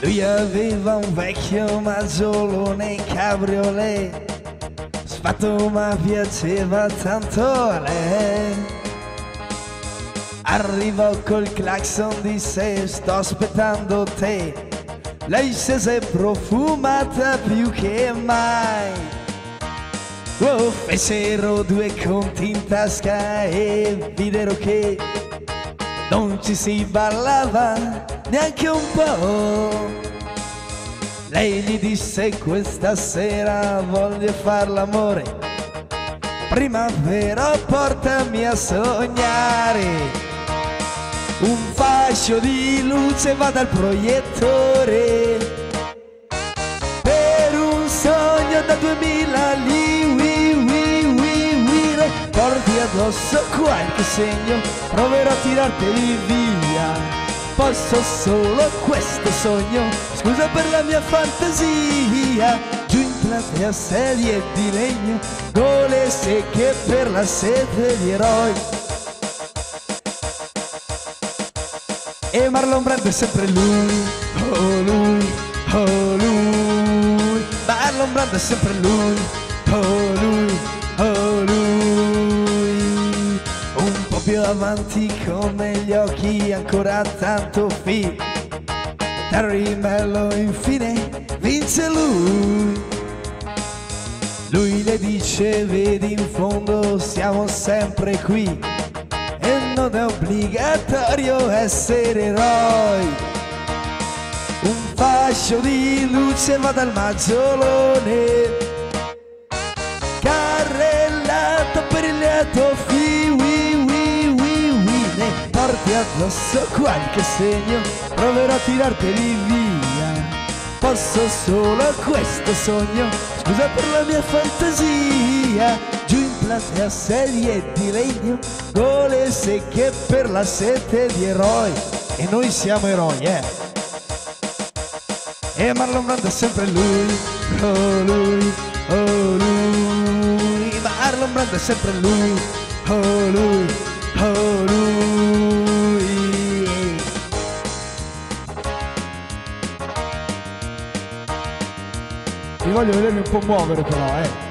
Lui aveva un vecchio maggiolone cabriolet Sfatto ma piaceva tanto a lei. Arrivò col clacson disse sto aspettando te. Lei scese profumata più che mai. Oh, fecero due conti in tasca e videro che non ci si ballava neanche un po'. Lei gli disse questa sera voglio far l'amore, prima però portami a sognare. Un fascio di luce va dal proiettore per un sogno da duemila lì, wi, wi, wi, wi, le porti addosso qualche segno, proverò a tirarteli via. Posso solo questo sogno, scusa per la mia fantasia. Giù in platea sedie di legno, gole secche per la sete di eroi. E Marlon Brando è sempre lui, oh lui, oh lui. Marlon Brando è sempre lui, più avanti come gli occhi ancora tanto fi. Terry Mello infine vince lui. Lui le dice vedi in fondo siamo sempre qui e non è obbligatorio essere eroi. Un fascio di luce va dal maggiolone, addosso qualche segno, proverò a tirarteli via. Posso solo questo sogno, scusa per la mia fantasia. Giù in platea sedie di legno, gole secche per la sete di eroi. E noi siamo eroi, eh. E Marlon Brando è sempre lui, oh lui, oh lui. Marlon Brando è sempre lui, oh lui, Vi voglio vedermi un po' muovere però, eh.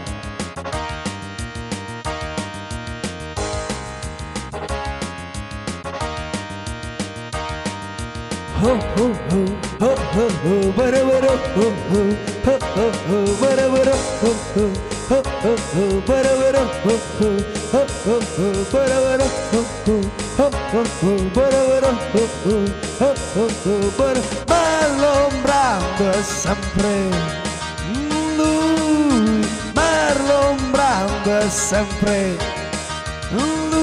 Oh, oh, oh, oh, oh, oh, bara, bara, oh, oh, oh, oh, oh, bara, bara, oh, oh, oh, oh, oh, bara, bara, oh, oh, oh, oh, oh, bara, bara, oh, oh, oh, oh, oh, bara, bara, oh, oh, oh, oh, oh, bara. Marlon Brando è sempre è sempre.